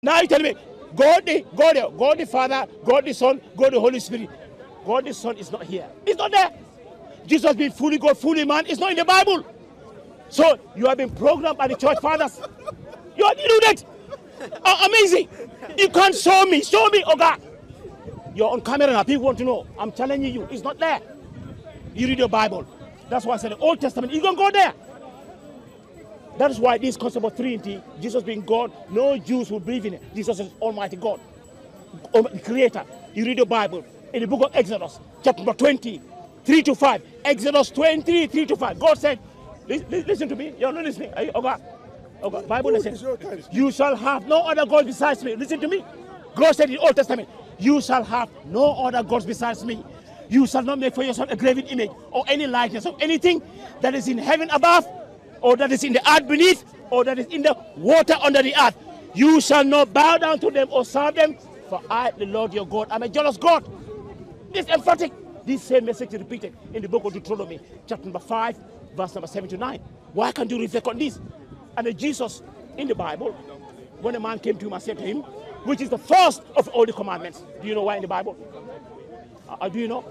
Now you tell me, God the God the God the Father, God the Son, God the Holy Spirit. God the Son is not here. It's not there. Jesus being fully God, fully man, it's not in the Bible. So you have been programmed by the church fathers. You are deluded. Uh, amazing. You can't show me. Show me, oh God. You're on camera now. People want to know. I'm telling you. It's not there. You read your Bible. That's why I said the Old Testament. You can go there. That is why this concept of Trinity, Jesus being God, no Jews will believe in it. Jesus is Almighty God, um, Creator. You read the Bible in the book of Exodus, chapter number 20, 3 to 5. Exodus 23, 3 to 5. God said, li- li- listen to me. You're not listening. Are you, oh God. Oh God. Bible says, you shall have no other God besides me. Listen to me. God said in the Old Testament, you shall have no other gods besides me. You shall not make for yourself a graven image or any likeness of anything that is in heaven above, or that is in the earth beneath, or that is in the water under the earth. You shall not bow down to them or serve them, for I, the Lord your God, am a jealous God. This emphatic, this same message is repeated in the book of Deuteronomy, chapter number 5, verse number 7 to 9. Why can't you reflect on this? And Jesus in the Bible, when a man came to him and said to him, which is the first of all the commandments. Do you know why in the Bible? Uh, uh, do you know?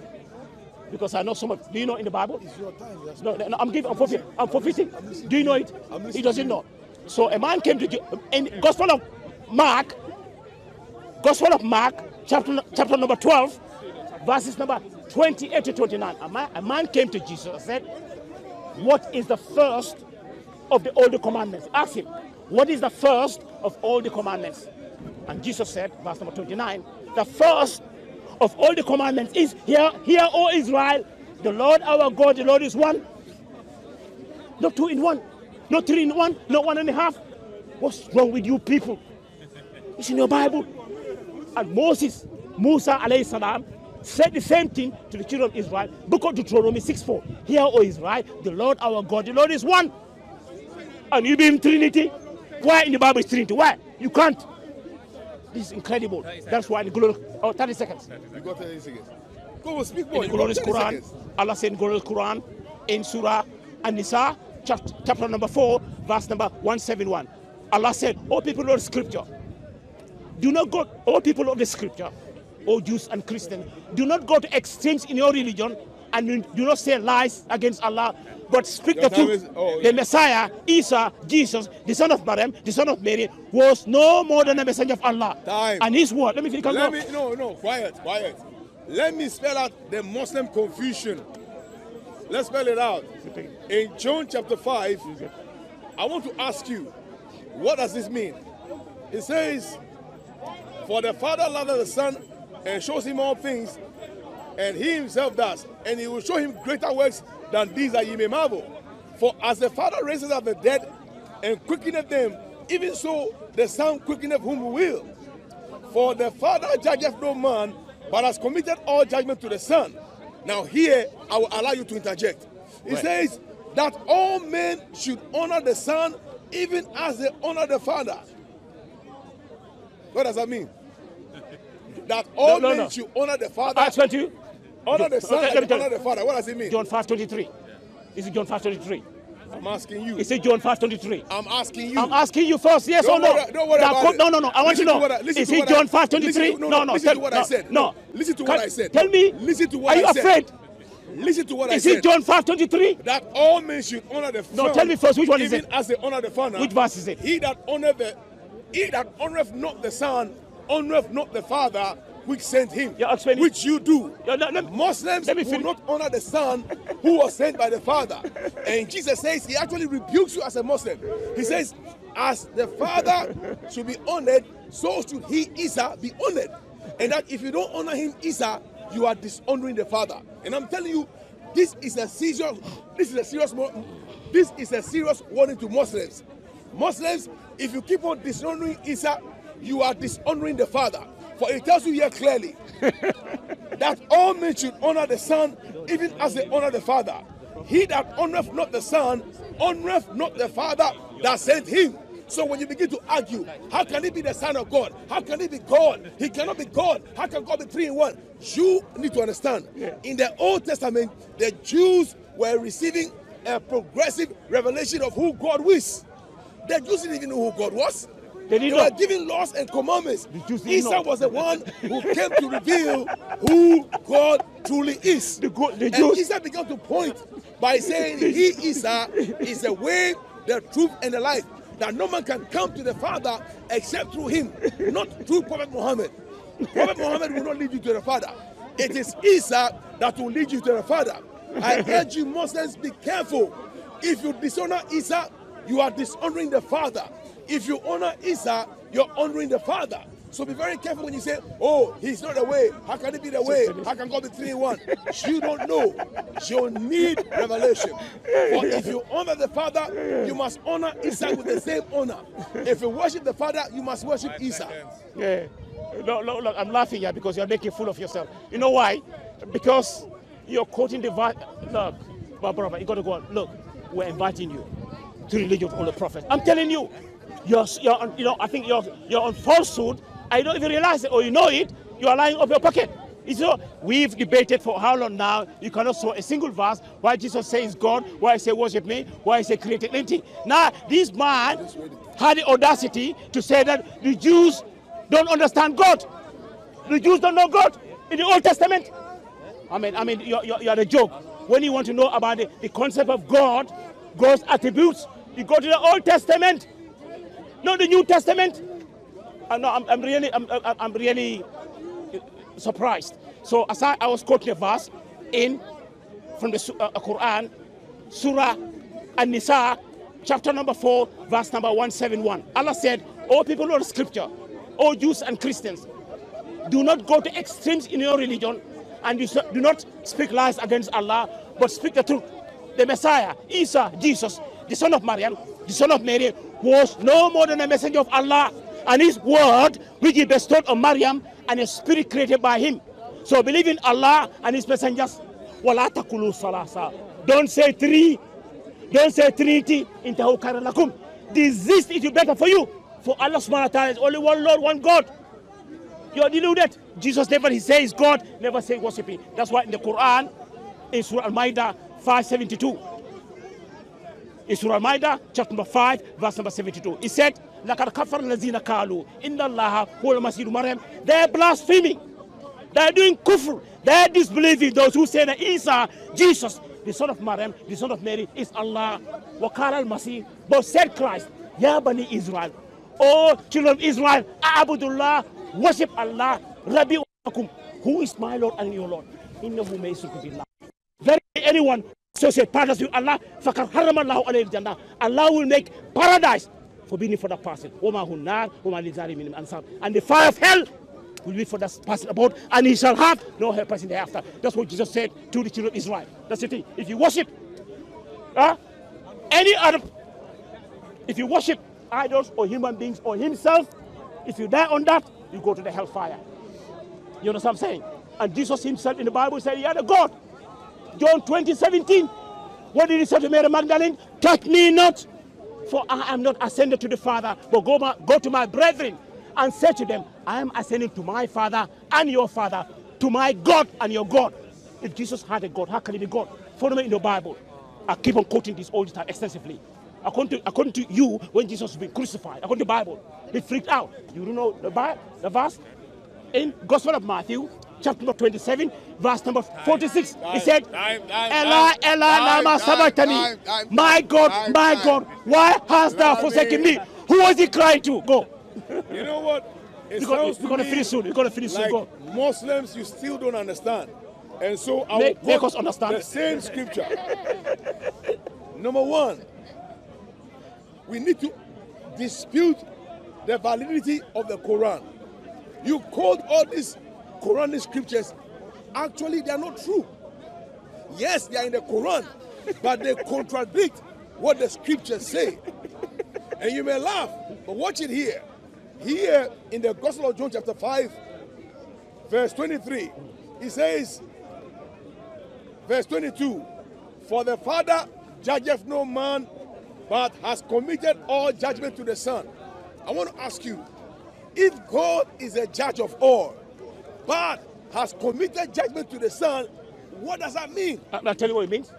Because I know some of. Do you know in the Bible? It's your time. Yes. No, no, no, I'm giving. I'm forfeiting. I'm forfeiting. Do you know it? He doesn't know. So a man came to in Gospel of Mark, Gospel of Mark, chapter chapter number 12, verses number 28 to 29. A man, a man came to Jesus and said, "What is the first of the all the commandments?" Ask him, "What is the first of all the commandments?" And Jesus said, verse number 29, "The first of all the commandments is here, hear, O Israel, the Lord our God, the Lord is one." Not two in one, not three in one, not one and a half. What's wrong with you people? It's in your Bible. And Moses, Musa alayhi salam, said the same thing to the children of Israel. Book of Deuteronomy 6 4. Hear, O Israel, the Lord our God, the Lord is one. And you in Trinity. Why in the Bible is Trinity? Why? You can't. Is incredible. That's why in the glorious, oh, 30 seconds. You got 30 seconds. Go on, speak In more. the You glorious Quran, seconds. Allah said in glorious Quran, in Surah An-Nisa, chapter number 4, verse number 171. Allah said, O people of the scripture, do not go, all people of the scripture, all Jews and Christians, do not go to extremes in your religion and do not say lies against Allah, but speak the truth. is- oh, the Messiah, Isa, Jesus, the son of Maryam, the son of Mary, was no more than a messenger of Allah. Time. And his word, let me finish. Let me, no, no, quiet, quiet. Let me spell out the Muslim confusion. Let's spell it out. In John chapter 5, I want to ask you, what does this mean? It says, For the Father loved the Son and shows him all things, and he himself does, and he will show him greater works than these that ye may marvel. For as the Father raises up the dead and quickeneth them, even so the Son quickeneth whom he will. For the Father judgeth no man, but has committed all judgment to the Son. Now, here I will allow you to interject. It Right. says that all men should honor the Son even as they honor the Father. What does that mean? That all no, men no. should honor the Father, I explain to you. Honor the Son, Okay, let me and honor the Father. What does it mean? John 5 23. Is it John 5 23? I'm asking you. Is it John 5 23? I'm asking you. I'm asking you first, yes Don't or no? worry- don't worry about it. No, no, no. I want Listen to know. I- listen is to it what I- John 5 23? no, no, no, no. listen tell- to what no, I said. No. Listen to what Can- I said. Tell me. Listen to what Are I you said. afraid? Listen to what I said. Is it John 5 23? that all men should honor the Father. No, tell me first, which one is even it? as they honor the Father. Which verse is it? He that honoreth he that honoreth not the Son, honoreth not the Father which sent him. Yeah, which you do. Yeah, no, let- Muslims let will not honor the Son who was sent by the Father. And Jesus says he actually rebukes you as a Muslim. He says, as the Father should be honored, so should he Isa be honored. And that if you don't honor him Isa, you are dishonoring the Father. And I'm telling you, this is a serious, this is a serious, this is a serious warning to Muslims. Muslims, if you keep on dishonoring Isa, you are dishonoring the Father. For it tells you here clearly that all men should honor the Son even as they honor the Father. He that honoreth not the Son, honoreth not the Father that sent him. So when you begin to argue, how can he be the Son of God? How can he be God? He cannot be God. How can God be three in one? You need to understand. In the Old Testament, the Jews were receiving a progressive revelation of who God was. The Jews didn't even know who God was. They They didn't were giving laws and commandments. Isa know. was the one who came to reveal who God truly is. The, go- the And Jews. Isa began to point by saying, He Isa is the way, the truth, and the life. That no man can come to the Father except through him, not through Prophet Muhammad. Prophet Muhammad will not lead you to the Father. It is Isa that will lead you to the Father. I urge you, Muslims, be careful. If you dishonor Isa, you are dishonoring the Father. If you honor Isa, you're honoring the Father. So be very careful when you say, "Oh, he's not the way. How can he be the way? How can God be three in one?" You don't know. You need revelation. But if you honor the Father, you must honor Isa with the same honor. If you worship the Father, you must worship Isa. Yeah. Look, look, look, I'm laughing here because you're making fool of yourself. You know why? Because you're quoting the verse. Look, my brother, you got to go on. Look, we're inviting you to the religion of all the prophets. I'm telling you, you're, you're you know, I think you're, you're on falsehood. I don't even realize it or you know it. You are lying off your pocket. It's so we've debated for how long now? You cannot show a single verse why Jesus says God, why he say worship me, why he say created anything. Now this man had the audacity to say that the Jews don't understand God. The Jews don't know God in the Old Testament. I mean, I mean, you're, you're, you're a joke. When you want to know about the, the concept of God, God's attributes, you go to the Old Testament, not the New Testament. I know, I'm, I'm really, I'm, I'm really uh, surprised. So as I, I was quoting a verse in from the uh, Quran, Surah An-Nisa, chapter number 4, verse number 171. Allah said, O people of scripture, O Jews and Christians, do not go to extremes in your religion and you do not speak lies against Allah, but speak the truth. The Messiah, Isa, Jesus, the son of Maryam, the son of Mary, was no more than a messenger of Allah and his word which he bestowed on Maryam and a spirit created by him. So believe in Allah and his messengers. Don't say three. Don't say Trinity. Desist it is better for you. For Allah subhanahu wa ta'ala is only one Lord, one God. You are deluded. Jesus never he says God, never say worshiping. That's why in the Quran, in Surah Al-Maidah 572, in Surah Al-Ma'idah, chapter number 5, verse number 72, he said, لَقَدْ كَفَرَ الَّذِينَ قَالُوا إِنَّ اللَّهَ هُوَ الْمَسِيحُ مَرْيَمَ They're blaspheming. They're doing kufr. They're disbelieving those who say that Isa, Jesus, the son of Maryam, the son of Mary, is Allah. وَقَالَ الْمَسِيحُ But said Christ, Ya Bani Israel, O children of Israel, Abdullah, worship Allah, Rabbi Wakum, who is my Lord and your Lord. إِنَّهُ مَيْسُكُ بِاللَّهِ Very anyone associate partners with Allah, فَقَدْ حَرَّمَ اللَّهُ عَلَيْهِ الْجَنَّةِ Allah will make paradise forbidden for that person. وَمَا هُ النَّارُ وَمَا لِلظَّالِمِينَ مِنْ أَنصَارٍ And the fire of hell will be for that person about, and he shall have no helpers in the after. That's what Jesus said to the children of Israel. That's the thing. If you worship uh, any other, if you worship idols or human beings or himself, if you die on that, you go to the hellfire. You understand what I'm saying? And Jesus himself in the Bible said he had a God. John 20, 17. What did he say to Mary Magdalene? Touch me not, for I am not ascended to the Father, but go, my, go to my brethren and say to them, I am ascending to my Father and your Father, to my God and your God. If Jesus had a God, how can he be God? Follow me in the Bible. I keep on quoting this all the time extensively. According to, according to you, when Jesus was being crucified, according to the Bible, he freaked out. You don't know the, Bible, the verse? In Gospel of Matthew, chapter number 27, verse number 46, he time, said, time, time, Ella, Ella, lama sabachthani. My God, my. God, why hast thou forsaken me? Who was he crying to? Go. You know what? It You're you're gonna me finish soon. You're gonna finish soon. Go. Muslims you still don't understand. And so I Make- make us understand. the same scripture. Number one, we need to dispute the validity of the Quran. You quote all these Quranic scriptures, actually they are not true. Yes, they are in the Quran, but they contradict what the scriptures say. And you may laugh, but watch it here. Here in the Gospel of John, chapter 5, verse 23, he says, verse 22, For the Father judgeth no man, but has committed all judgment to the Son. I want to ask you, if God is a judge of all, but has committed judgment to the Son, what does that mean? I- I'll tell you what it means.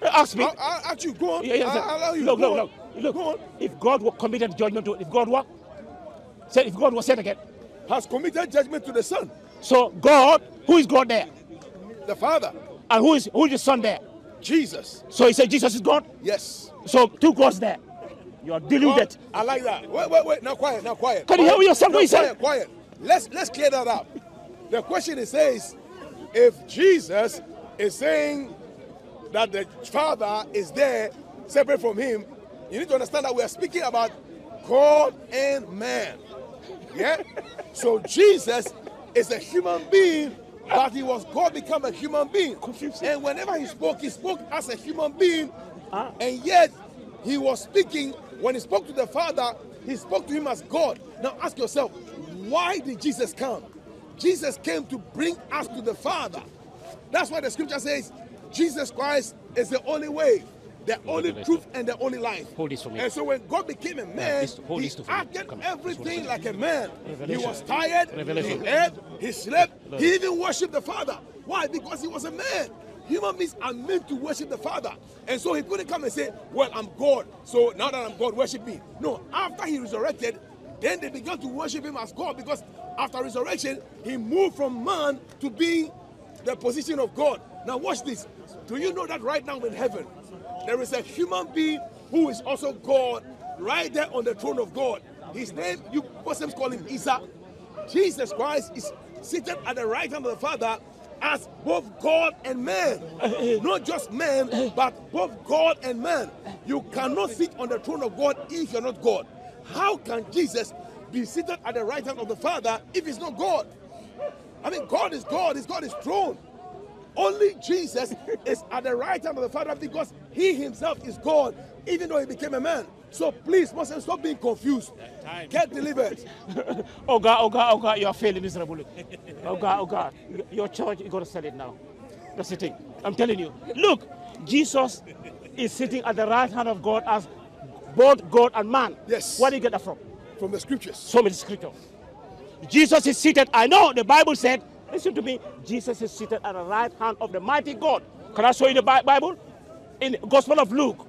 Ask me. I'll, ask you, go on. Yeah, yeah, I'll. Allow you. look, go look, on. look, look. Go on. If God were committed judgment to, if God what? Say if God was said again. has committed judgment to the Son, So God, who is God there? the Father, And who is who is the Son there? Jesus. So he said Jesus is God. Yes. So two gods there. You are deluded. Oh, I like that. Wait, wait, wait. Now quiet. Now quiet. Can you Quiet. hear yourself Now what he said? Quiet. Quiet. Let's let's clear that up. The question is says, if Jesus is saying that the Father is there, separate from Him, you need to understand that we are speaking about God and man. Yeah. so Jesus is a human being, but he was God become a human being. And whenever he spoke, he spoke as a human being, Ah. and yet he was speaking when he spoke to the Father, he spoke to him as God. Now ask yourself, why did Jesus come? Jesus came to bring us to the Father. That's why the scripture says Jesus Christ is the only way, the only truth, and the only life. Hold this for me. And so when God became a man, hold he this to for acted everything like a man. He was tired, Revelation. he ate, he slept, he even worshipped the Father. Why? Because he was a man. Human beings are meant to worship the Father. And so he couldn't come and say, Well, I'm God, so now that I'm God, worship me. No, after he resurrected, then they began to worship him as God because after resurrection, he moved from man to being the position of God. Now, watch this. Do you know that right now in heaven, there is a human being who is also God right there on the throne of God? His name, you Muslims call him Isa. Jesus Christ is seated at the right hand of the Father as both God and man. Not just man, but both God and man. You cannot sit on the throne of God if you're not God. How can Jesus be seated at the right hand of the Father if he's not God? I mean, God is God, He's got His throne. Only Jesus is at the right hand of the Father because He Himself is God, even though He became a man. So please, Muslims, stop being confused. Get delivered. oh God, oh God, oh God, you are failing miserably. Oh God, oh God, your church, you got to sell it now. That's the thing. I'm telling you. Look, Jesus is sitting at the right hand of God as both God and man. Yes. Where do you get that from? From the scriptures. So many scriptures. Jesus is seated. I know the Bible said, listen to me, Jesus is seated at the right hand of the mighty God. Can I show you the Bible? In the Gospel of Luke,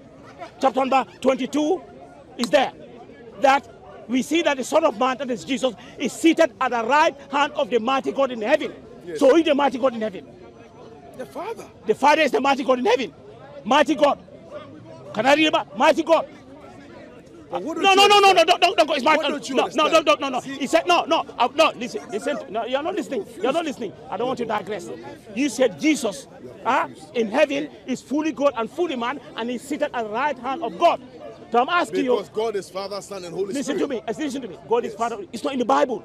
chapter number 22, is there. That we see that the Son of Man, that is Jesus, is seated at the right hand of the mighty God in heaven. Yes. So who is the mighty God in heaven? The Father. The Father is the mighty God in heaven. Mighty God. Can I read about mighty God? But what don't No, no, no, no, no, don't, don't, don't go. It's my you no, no, no, no, no, no. He said no, no, uh, no. Listen, listen. No, you're not listening. You're not listening. I don't want to digress. You said Jesus, uh, in heaven is fully God and fully man, and he's seated at the right hand of God. So I'm asking Because you. Because God is Father, Son, and Holy Listen Spirit. Listen to me. Listen to me. God is Father. It's not in the Bible.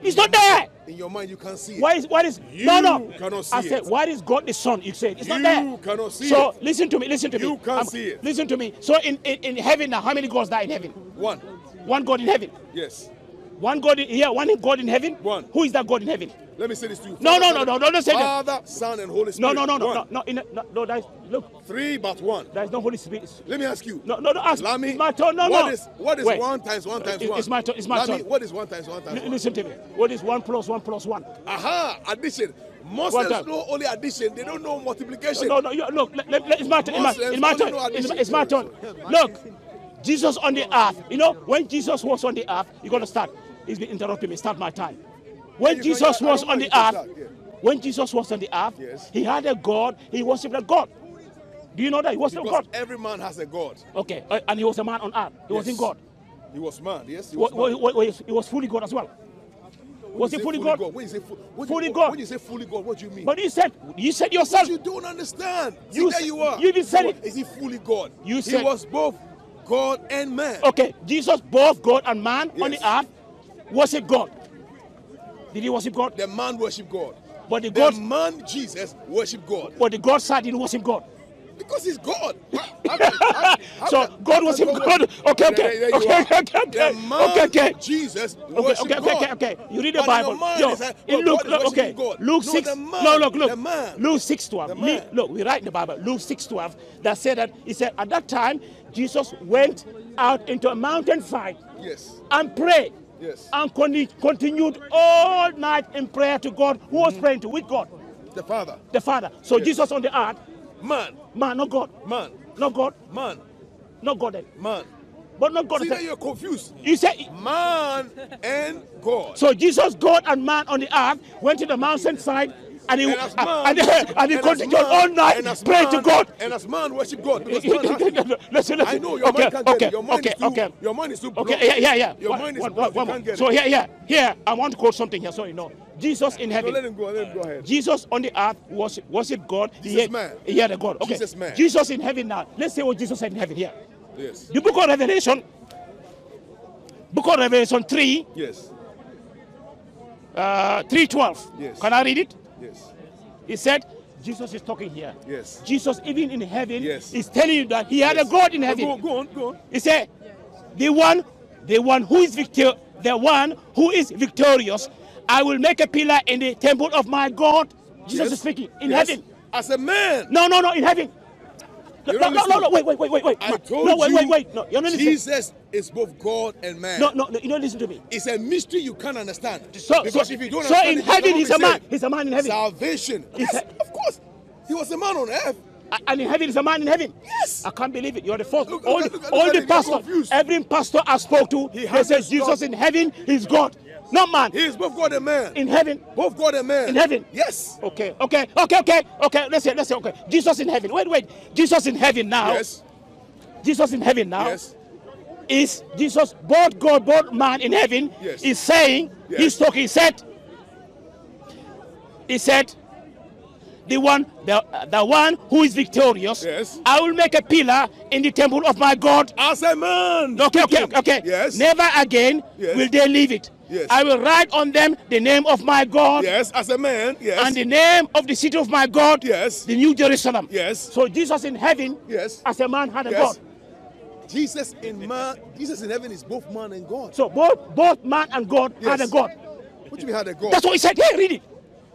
It's not there. In your mind, you can't see it. Why is what is You no no? cannot I said it. why is God the Son? You said it's not there. You cannot see so it. listen to me. Listen to me. You can't um, see it. Listen to me. So in, in in heaven now, how many gods are in heaven? One. One God in heaven. Yes. One God in here, one God in heaven. One. Who is that God in heaven? Let me say this to you. No, Father, no, no, no, no, don't say that. Father, Son, and Holy Spirit. no, no, no, One. no, no, in, no, no. That is, look, Three, but one. there is no Holy Spirit. Let me ask you. No, no, no. Ask. Lami, it's my turn. No, what no. is- what is Wait. one times one times It- one? It's my turn. It's my Lami, turn. what is one times one times L- one? Listen to me. What is one plus one plus one? Aha, addition. Muslims know only addition. They don't know multiplication. No, no. You, look, let, let, let- it's my turn. It's my, Muslims it's my turn. It's, addition. it's my turn. Look, Jesus on the earth. You know, when Jesus was on the earth, you got to start. He's been interrupting me. Start my time. When Jesus was on the earth, when Jesus was on the earth, Yes. he had a God. He worshipped a God. Do you know that he was a Because God? every man has a God. Okay, uh, and he was a man on earth. He was in God. He was man, yes. He was wa- man. He was fully God as well. When was he say fully God? When you say fu- when Fully you, God. When you say fully God, what do you mean? But you said, you said yourself. you don't understand. See, You there you are. you even said it. Is he fully God? You said he was both God and man. Okay, Jesus, both God and man on the earth, worship God. Did he worship God? The man worship God. But the The God, man Jesus worship God but the God side didn't worship God. because he's God. How- how can- how- how So God worship God. Okay, okay, okay, okay, okay, The okay, man okay, okay. Jesus Okay, okay, okay, okay, okay. You read the But Bible. mind, Yo, like, in Luke, look, okay. God. Luke No, 6. the man, no, look, look. the. Luke 6 12. The man. Look, we write the Bible. Luke 6 12. That said that, he said, at that time, Jesus went out into a mountainside Yes. and prayed. Yes. And con- continued all night in prayer to God. Who was mm-hmm. praying to? With God, The Father. the Father. So Yes. Jesus on the earth, Man. man, not God. Man. Not God. Man. Not God then. Man. but not God. See that you're confused. You say Man and God. so. Jesus, God, and man on the earth went to the mountainside, and he And as man, and, and he and continued man- all night and praying to God. And as man worship God. Because man has to. listen, listen. I know your okay, mind can't get okay, it. Your mind okay, is too, okay. Your mind is too Okay, yeah, yeah, yeah. Your One- mind is one- blocked. one You can't get so it. here, here, here, I want to quote something here so you know. Jesus in So heaven. let him go. Let him go ahead. Jesus on the earth was was it God? Jesus he had, man. He had a God. Okay. Jesus man. Jesus in heaven now. Let's say what Jesus said in heaven here. Yes. The book of Revelation, book of Revelation 3, Yes. uh, 312. Yes. Can I read it? Yes. He said, Jesus is talking here. Yes. Jesus, even in heaven, Yes. is telling you that he had a God in heaven. go, go on. Go on. He said, the one, the one who is victor, the one who is victorious, I will make a pillar in the temple of my God. Jesus Yes. is speaking in Yes. heaven. As a man. No, no, no, in heaven. No, no, no, no, wait, wait, wait, wait, wait. I told no, wait, you. wait, wait. No, you're not listening. Jesus is both God and man. No, no, no, you don't listen to me. It's a mystery you can't understand. So, because so, if you don't so understand in it, heaven, he's a man. He's a man in heaven. Salvation. Yes, of course. He was a man on earth. And in heaven, he's a man in heaven. Yes. I can't believe it. You're the first. Look, all look, the, look, all the look, you're pastor, every pastor I spoke to, He they said Jesus in heaven, he's God. Not man. He is both God and man. In heaven. both God and man. In heaven. Yes. Okay, okay, okay, okay, okay. Let's say, let's say, okay. Jesus in heaven. Wait, wait. Jesus in heaven now. Yes. Jesus in heaven now. Yes. Is Jesus both God, both man in heaven? Yes. Is saying, Yes. he's talking, he said, he said, the one, the, the one who is victorious, Yes. I will make a pillar in the temple of my God. As a man. Okay, okay, okay. Yes. Never again Yes. will they leave it. Yes. I will write on them the name of my God Yes. As a man. Yes. and the name of the city of my God, Yes. the New Jerusalem. Yes. So Jesus in heaven, Yes. as a man had a Yes. God. Jesus in man. Jesus in heaven is both man and God. So both both man and God had a God. What do you mean had a God? That's what he said. Hey, read it.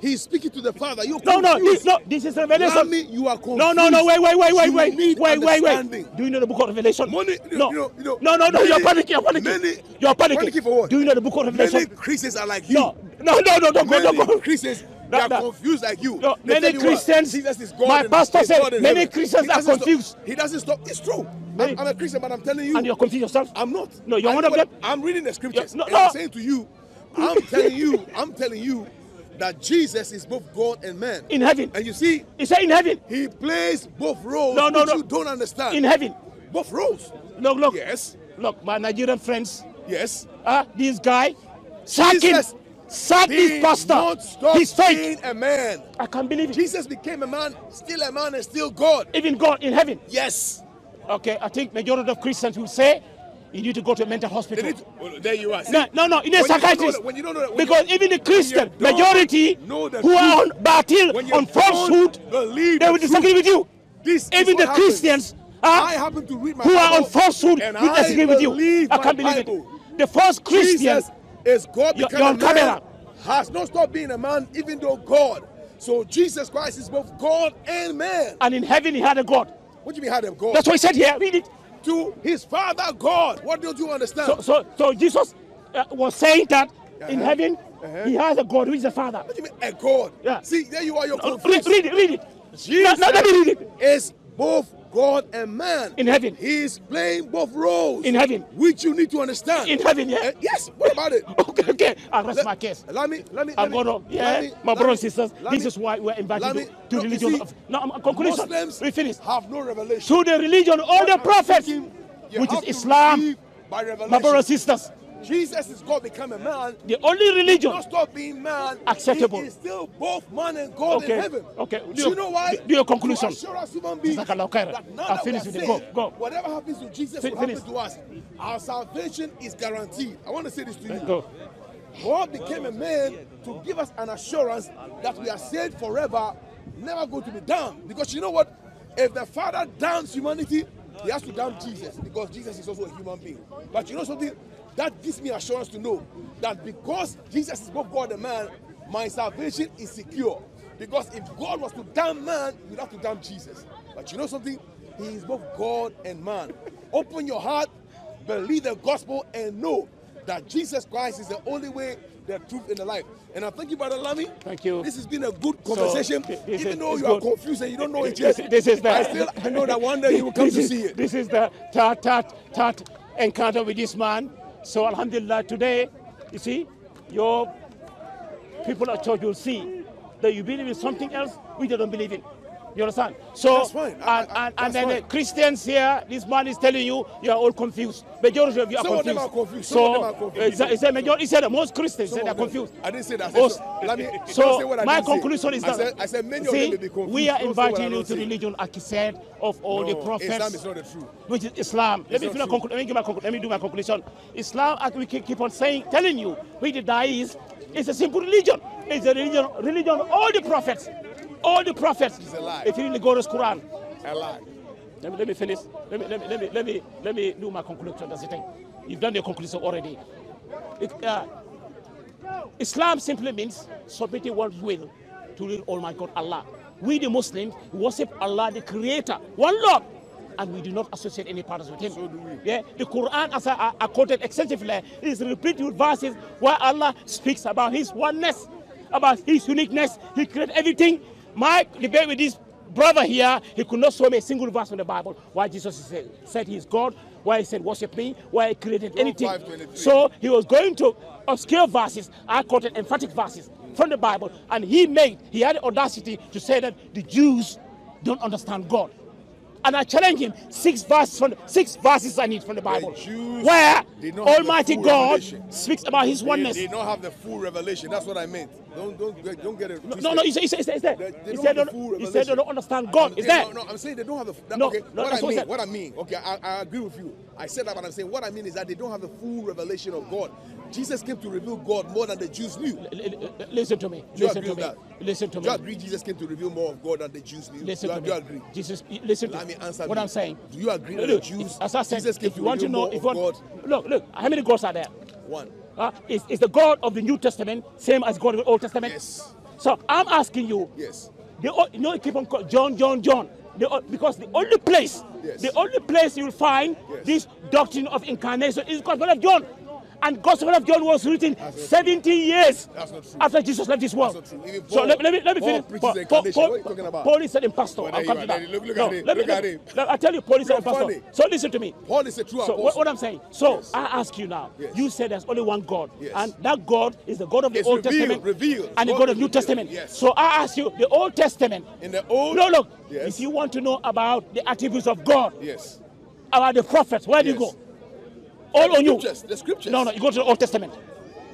He's speaking to the Father. You No, no, this, no. This is Revelation. Lami, you are confused. No, no, no. Wait, wait, wait, wait, You wait, need wait, wait, wait. Do you know the book of Revelation? Money, no, you know, you know, no, no, no. many- you're panicking. You're panicking. many- you're panicking. panicking for what? Do you know the book of Revelation? Many Christians are like you. no, no, no, no. Don't go. Don't go. Christians they are no. confused like you. No, They many Christians- Jesus is God. my pastor said God many. Christians are doesn't stop- confused. he doesn't stop. It's true. Many- I'm, I'm a Christian, but I'm telling you. And you're confused yourself. I'm not. No, you're one of them. I'm reading the scriptures. No, no. I'm saying to you, I'm telling you, I'm telling you that Jesus is both God and man. In heaven. And you see, He said in heaven. he plays both roles No, no, no. you don't understand. In heaven. both roles. Look, look. Yes. Look, my Nigerian friends. Yes. Uh, this guy. Sack him. Sack this pastor. He's fake. a man. I can't believe it. Jesus became a man, still a man and still God. Even God in heaven. Yes. Okay, I think majority of Christians will say you need to go to a mental hospital. to- well, there you are. See, No, no, no. You need a When you know that- when you don't know that- because even the Christian majority who are on battle on falsehood, they will disagree with you. This Even the happens. Christians uh, I happen to read my who are on falsehood will disagree with you. I can't believe Bible. it. The first Christian, is God You're- you're on camera. has not stopped being a man, even though God. So Jesus Christ is both God and man. and in heaven he had a God. What do you mean had a God? That's what he said here. Read it. To his father God. What don't you understand? So, so, so Jesus uh, was saying that in Uh-huh. heaven Uh-huh. he has a God who is the Father. what do you mean a God? Yeah. See, there you are, you're Uh, confused. read, read it. Read it. Jesus No, no, let me read it. is both God and man. In heaven. He is playing both roles. In heaven. Which you need to understand. In heaven, yeah. Uh, yes, what about it? Okay, okay. I'll rest Let- my case. Let me, let me, I'm gonna, yeah, me- my brothers and sisters, this me- is why we're invited let to, me- to no, religion see, of, no, I'm conclusion, Muslims we finish. have no revelation. To the religion all the prophets, which is Islam, by revelation. my brothers and sisters, Jesus is God become a man. the only religion, Not stop being man. Acceptable. He is still both man and God Okay, in heaven. okay. Do, Do you know why? do your conclusion. To assure us human beings that now we finish with it. Go, go. Whatever happens to Jesus Fin- will finish. happen to us. Our salvation is guaranteed. I want to say this to you. go. God became a man to give us an assurance that we are saved forever, never going to be damned. Because you know what? If the Father damns humanity, he has to damn Jesus because Jesus is also a human being. But you know something? That gives me assurance to know that because Jesus is both God and man, my salvation is secure. Because if God was to damn man, you'd have to damn Jesus. But you know something? He is both God and man. Open your heart, believe the gospel, and know that Jesus Christ is the only way, the truth, and the life. And I thank you, Brother Lamy. Thank you. This has been a good conversation. this Even is- though you are good. confused and you don't know it This, yet. this is the. I still I know that one day you will come to is, see it. This is the third, third, third encounter with this man. So Alhamdulillah, today, you see, your people at church will see that you believe in something else which they don't believe in. You understand? So, That's fine. I- and, I- and, and then the fine. Christians here, this man is telling you, you are all confused. Majority of you are Some of confused. them are confused. Some So, of them are confused. He said, he said, he said that most Christians Some say they're confused. I didn't say that. I said, so, let me, so I my didn't say. conclusion is I that said, I said many of see, them may be confused. we are Don't say what I inviting you to religion, like he said, of all the prophets. Islam is not the truth. which is Islam. Let me, finish conclu- let me give my conclu- let me do my conclusion. Islam, as we keep on saying, telling you, which the die is, it's a simple religion. It's a religion, religion of all the prophets, all the prophets. It's a lie. If you read the Quran, I lie. let me, let me finish. Let me, let me, let me, let me, let me do my conclusion. That's the thing. You've done your conclusion already. It, uh, Islam simply means submitting one's will to the Almighty God Allah. We, the Muslims, worship Allah, the Creator, one Lord, and we do not associate any partners with Him. So do we. Yeah, the Quran, as I, I- I quoted extensively, is replete with verses where Allah speaks about His oneness, about His uniqueness. He created everything. My debate with this brother here, he could not show me a single verse from the Bible why Jesus said, said He is God, why He said worship Me, why He created anything. So he was going to obscure verses. I quoted emphatic verses from the Bible, and he made, he had the audacity to say that the Jews don't understand God. And I challenge him six verses from six verses I need from the Bible, Jews where Almighty God revelation. speaks about His oneness. they don't have the full revelation. That's what I meant. Don't don't get- don't get it. No, twisted. no, he said, he said, he said, he said, They- they said, the they he said they don't understand God. Is that? No, no, I'm saying they don't have the. That, No, okay, no, what I mean, said. what I mean. Okay, I, I agree with you. I said that, but I'm saying what I mean is that they don't have the full revelation of God. Jesus came to reveal God more than the Jews knew. L- Listen to me. Do you Listen to me. that? Listen to Do you agree Jesus came to reveal more of God than the Jews knew? Listen do, to you, me. do you agree? Jesus, listen to Let me answer what me. I'm saying. Do you agree that the Jews, as I said, Jesus came if to you want to know, more if you of want, God? look, look, how many gods are there? One. Uh, is, is the God of the New Testament same as God of the Old Testament? Yes. So I'm asking you, Yes. the, o- you know, keep on call, John, John, John. O- because the only place, Yes. the only place you'll find Yes. this doctrine of incarnation is Gospel of John. And Gospel of John was written 70 years That's not true. after Jesus left this world. That's not true. Even so let, let me let me Paul finish. Paul. Paul, What are you talking about? Paul is an impostor. Well, I'll there come to that. Look- look no, at him. Look at him. I tell you, Paul is an impostor. So listen to me. Paul is a true So apostle. what, what I'm saying, so Yes. I ask you now. Yes. You said there's only one God, Yes. and that God is the God of the It's Old revealed, Testament revealed. and the God of New. Testament. Yes. So I ask you, the Old Testament. In the old. No, look. Yes. If you want to know about the attributes of God, Yes. about the prophets, where do you go? All the on you. The scriptures. No, no, you go to the Old Testament.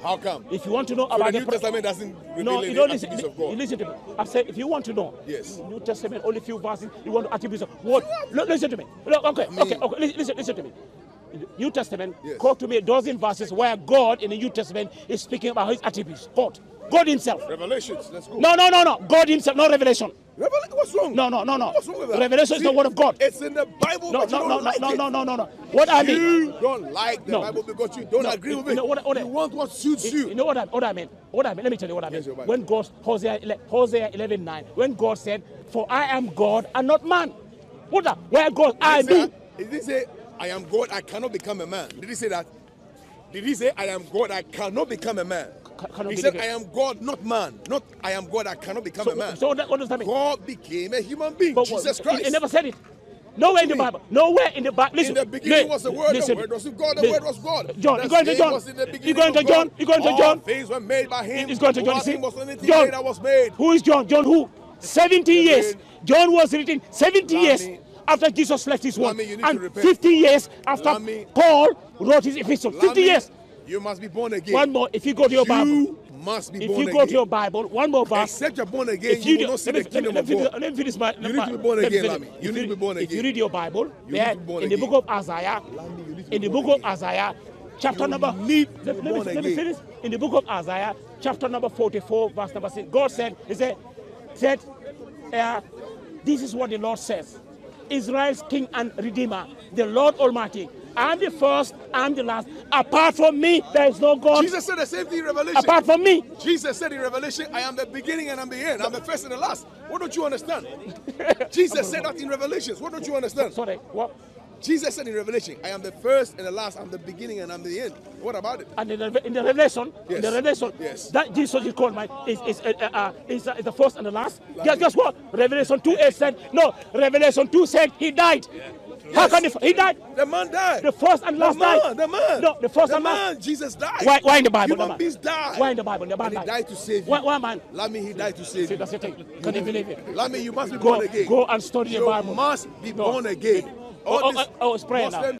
How come? If you want to know So about the New pro- Testament doesn't reveal no, you don't listen. attributes of You God. listen to me. I said, if you want to know, Yes. New Testament only few verses. You want attributes of what? Look, listen to me. Look, okay, mean- okay, okay. Listen, listen, listen to me. New Testament, Yes. quote to me a dozen verses where God in the New Testament is speaking about His attributes. Quote. God Himself. Revelations. Let's go. No, no, no, no. God Himself, no revelation. Revelation. What's wrong? No, no, no, no. What's wrong with that? Revelation is the word of God. It's in the Bible, No, no, no, no, like no, it. no, no, no, no. What I mean. You don't like the No. Bible because you don't No, agree with you it. know what- what you want what suits You you. know what I, what I mean? What I mean? Let me tell you what I mean. Yes, when God, Hosea, Hosea 11 9, when God said, For I am God and not man. What the? Where God, I Did he say- Did he say, I am God, I cannot become a man? Did he say that? Did he say, I am God, I cannot become a man? Ca- cannot he said, the- I am God, not man. Not, I am God, I cannot become So, a man. so what, what does that mean? God became a human being, But Jesus what- Christ. He, never said it. Nowhere in the What do you Bible. Nowhere in the Bible. Listen. the beginning li- was the Word, the listen. Word was with God, the Word was God. John, The you going to John? was in You beginning going to John? God. You going to All John? things were made by him. He's going to John. see? Was anything John. that was made. Who is John? John who? 70 years. John was written 70 years after Jesus left his world. Need And repent. 50 years after Lami- Paul wrote his epistle. 50 years. You must be born again. One more. If you go to your Bible. You must be If born you again. go to your Bible, one more verse. Except you're born again, If you, you will do, not see let me, the me, kingdom let of me, finish, God. let me finish my. You need to be born again. Lami. You If need to be born If you again. read your Bible, You yeah, need to be born in the again. book of Isaiah, Lami, you need to in the born book of again. Isaiah, chapter You number. need let, let me, born let me again. finish. In the book of Isaiah, chapter number 44, verse number 6, God said, He said, said uh, This is what the Lord says Israel's King and Redeemer, the Lord Almighty. I'm the first, I'm the last. Apart from me, there is no God. Jesus said the same thing in Revelation. Apart from me. Jesus said in Revelation, I am the beginning and I'm the end. I'm the first and the last. What don't you understand? Jesus said that in Revelations. What don't you understand? Sorry, what? Jesus said in Revelation, I am the first and the last. I'm the beginning and I'm the end. What about it? And in the, in the revelation, in Yes. the revelation, Yes. that Jesus is called my is is uh, uh, is, uh, is the first and the last. Guess, guess what? Revelation two eight said no. Revelation two said he died. How Yes. can he, he died? The man died. The first and the last man, died. The man. No, the first the and last. man. Jesus died. Why, why in the Bible? Human man? beings died. Why in the Bible? The man died. died to save you. Why, why man? Lammy, he died to save See, you. that's the thing. Can you believe it? Lammy, you must be Go, born again. go and study the Bible. you must be No. born again. Oh, oh, All oh, this oh, oh, it's prayer now.